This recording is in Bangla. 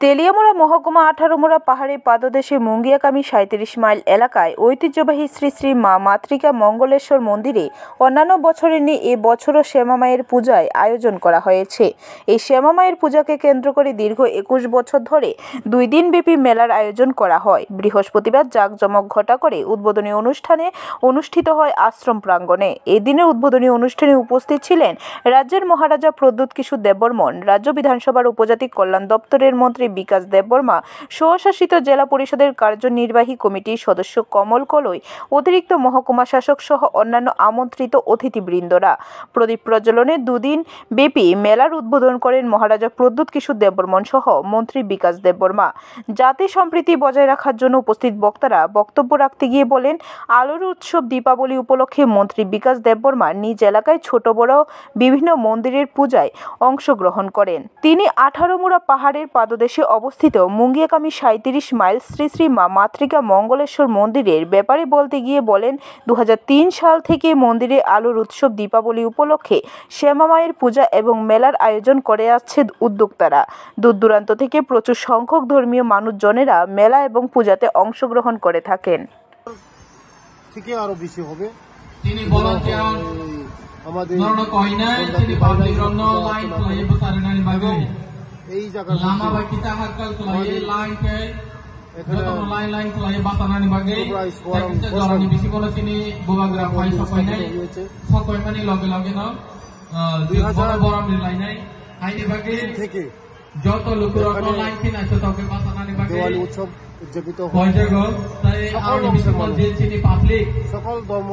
তেলিয়ামুড়া মহকুমা আঠারোমুড়া পাহাড়ি পাদদেশে মুঙ্গিয়াকামী সাঁত্রিশ মাইল এলাকায় ঐতিহ্যবাহী শ্রী শ্রী মা মাতৃকা মঙ্গলেশ্বর মন্দিরে অন্যান্য বছরের নিয়ে এ বছরও শ্যামা মায়ের পূজায় আয়োজন করা হয়েছে। এই শ্যামা মায়ের পূজাকে কেন্দ্র করে দীর্ঘ একুশ বছর ধরে দুই দিনব্যাপী মেলার আয়োজন করা হয়। বৃহস্পতিবার জাঁকজমক ঘটা করে উদ্বোধনী অনুষ্ঠানে অনুষ্ঠিত হয় আশ্রম প্রাঙ্গণে। এই দিনের উদ্বোধনী অনুষ্ঠানে উপস্থিত ছিলেন রাজ্যের মহারাজা প্রদ্যুৎ কিশোর দেববর্মন, রাজ্য বিধানসভার উপজাতি কল্যাণ দপ্তরের মন্ত্রী বিকাশ দেববর্মা, স্বশাসিত জেলা পরিষদের কার্যনির্বাহী কমিটির সদস্য কমল কলই, অতিরিক্ত মহকুমা শাসক সহ অন্যান্য আমন্ত্রিত অতিথিবৃন্দরা। প্রদীপ প্রজ্বলনে দুদিন ব্যাপী মেলার উদ্বোধন করেন মহারাজা প্রদ্যুৎ কিশোর দেববর্মন সহ মন্ত্রী বিকাশ দেববর্মা। জাতি সম্প্রীতি বজায় রাখার জন্য উপস্থিত বক্তারা বক্তব্য রাখতে গিয়ে বলেন, আলোর উৎসব দীপাবলি উপলক্ষে মন্ত্রী বিকাশ দেববর্মা নিজ এলাকায় ছোট বড় বিভিন্ন মন্দিরের পূজায় অংশগ্রহণ করেন। তিনি আঠারোমুড়া পাহাড়ের পাদদেশে অবস্থিত মুঙ্গিয়াকামী সাঁত্রিশ মাইল শ্রী শ্রী মা মাতৃকা মঙ্গলেশ্বর মন্দিরের ব্যাপারে বলতে গিয়ে বলেন দু হাজার তিন সাল থেকে মন্দিরে আলোর উৎসব দীপাবলি উপলক্ষে শ্যামা মায়ের পূজা এবং মেলার আয়োজন করে আসছে উদ্যোক্তারা। দূর দূরান্ত থেকে প্রচুর সংখ্যক ধর্মীয় মানুষজনেরা মেলা এবং পূজাতে অংশগ্রহণ করে থাকেন। থেকে আরও বেশি হবে। Tini volunteer এই আমাদের এই জায়গা Lama bagi kita hakal kelai line ke এখানে Jotono line line kelai besar nani bagai. Sobrai suara Kita kosong. jalan di bisi kono sini boga grafai sokoi nai. হয়েছে Sokoi mani loge loge no. দুই হাজার Boro boro di line nai. Aini bagai থেকে kina joto ke besar nani Diwali bagai. উৎসব উদযাপিত হয়. সকল ধর্ম